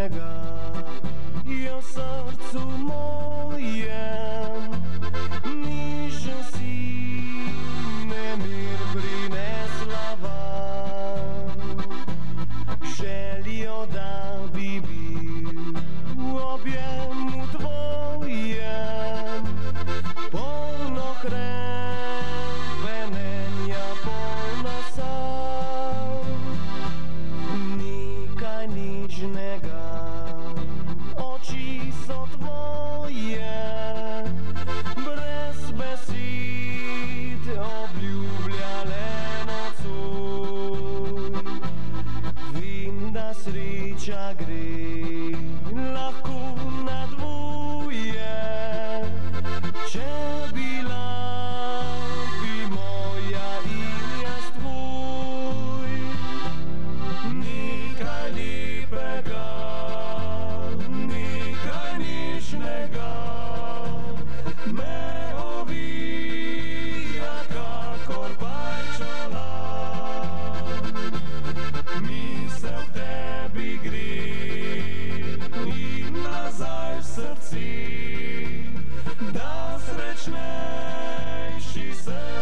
Omega. Ničnega, oči so tvoje, brez besed obljubljale nocoj. Vem, da sreča gre she said.